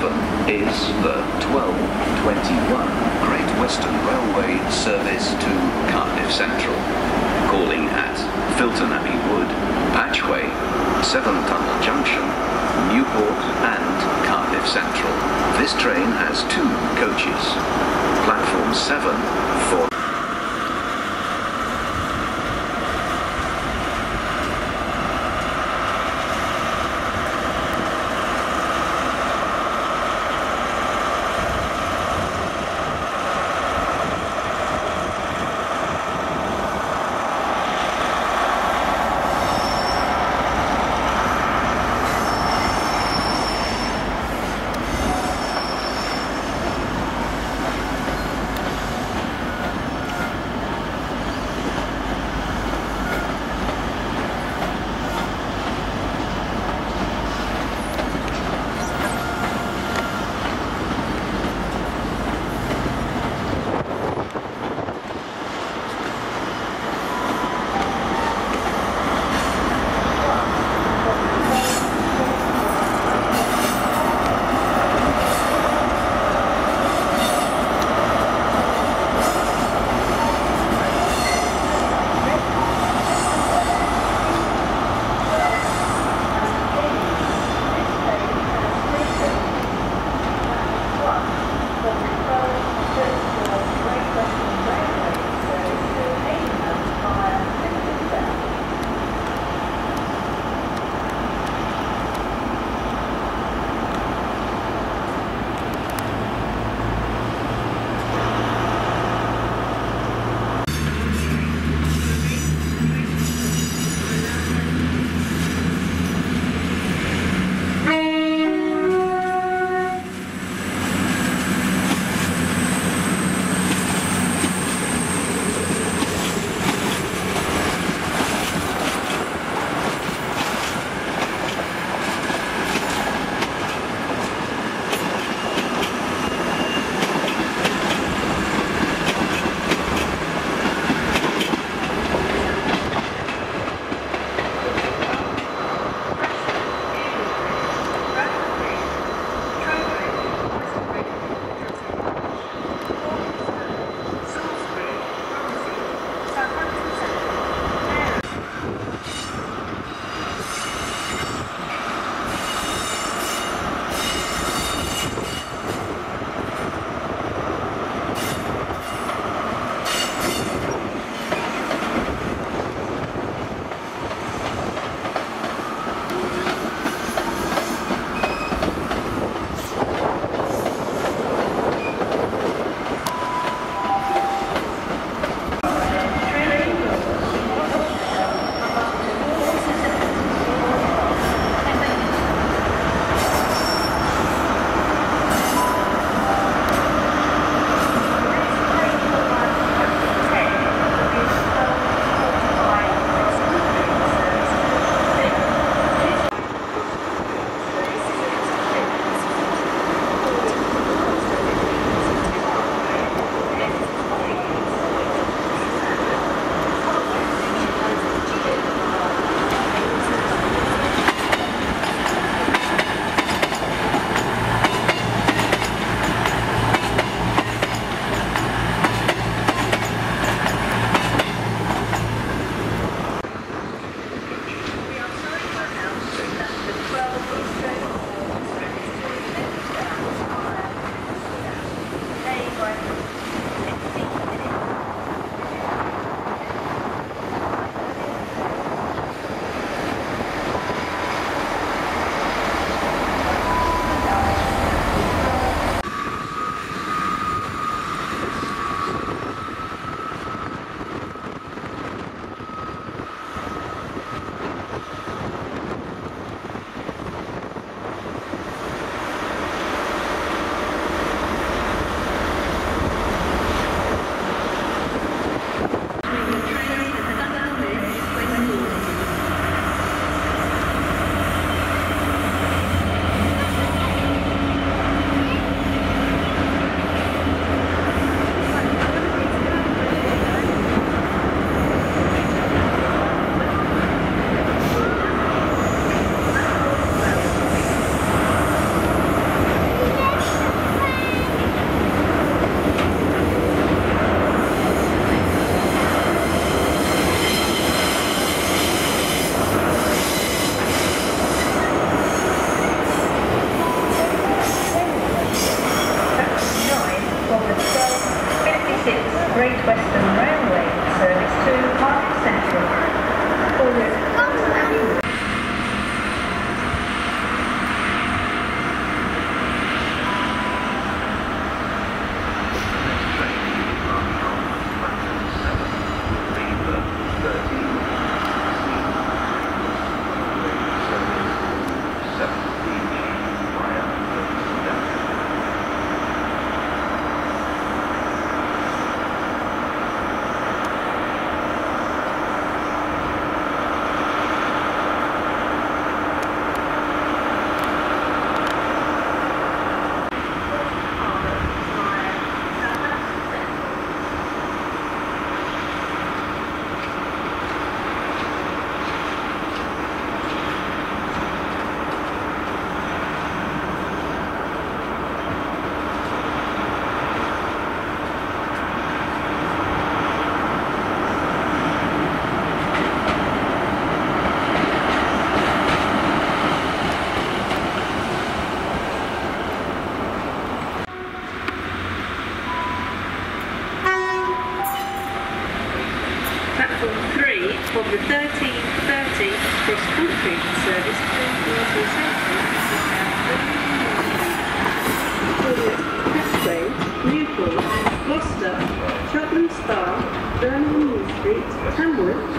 7 is the 1221 Great Western Railway service to Cardiff Central, calling at Filton Abbey Wood, Patchway, Severn Tunnel Junction, Newport and Cardiff Central. This train has two coaches. Platform 7 for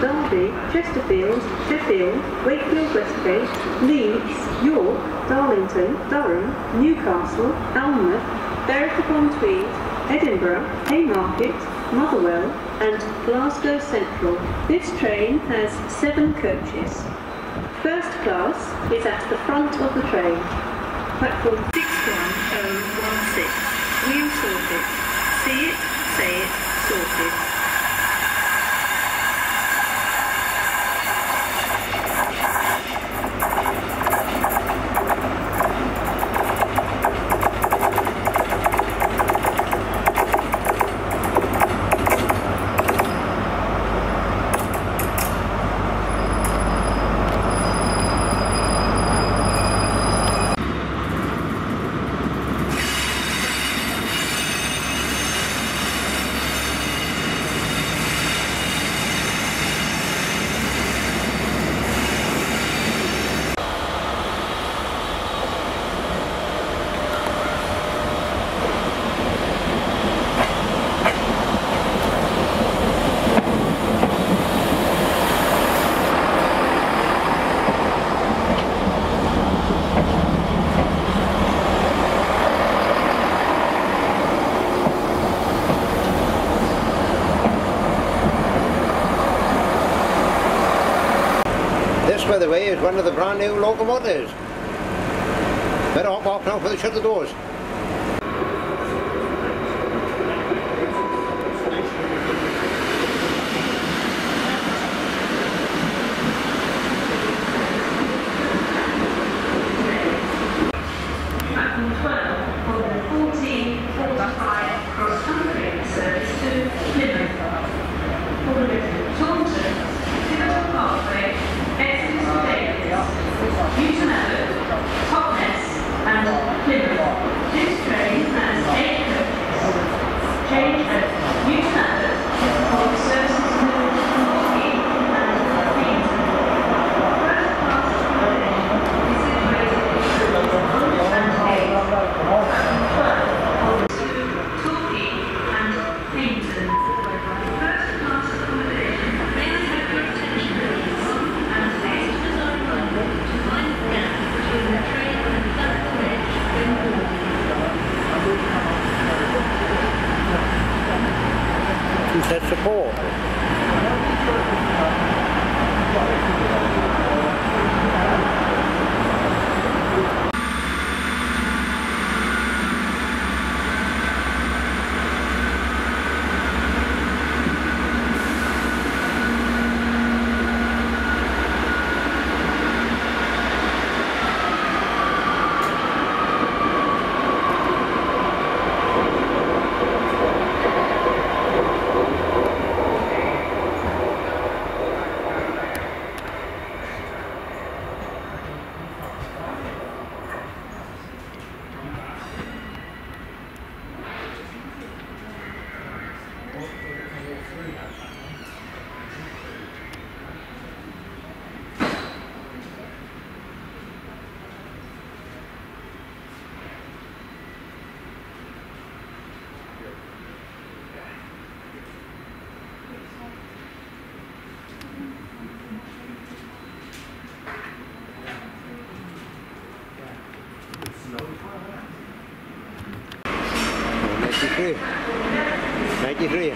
Derby, Chesterfield, Sheffield, Wakefield Westgate, Leeds, York, Darlington, Durham, Newcastle, Alnmouth, Berwick-upon-Tweed, Edinburgh, Haymarket, Motherwell and Glasgow Central. This train has seven coaches. First class is at the front of the train. Platform 61016. Wheel sorted. See it, say it, sorted. This, by the way, is one of the brand new locomotives. Better hop off now before they shut the doors. 我我是从我夫人那儿传的。一只眼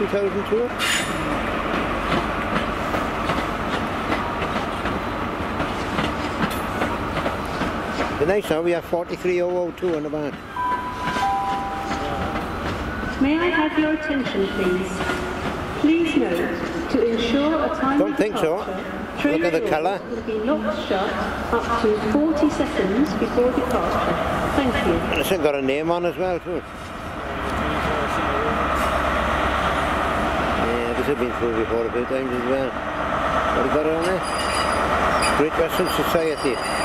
1924, 2002? The next one we have 43002 on the back. May I have your attention, please? Please note, to ensure a timely Don't think so. Look at the colour. will be locked shut up to 40 seconds before departure. Thank you. And it's got a name on as well too. Has been through before a few times as well. Got on there? Great Western Society.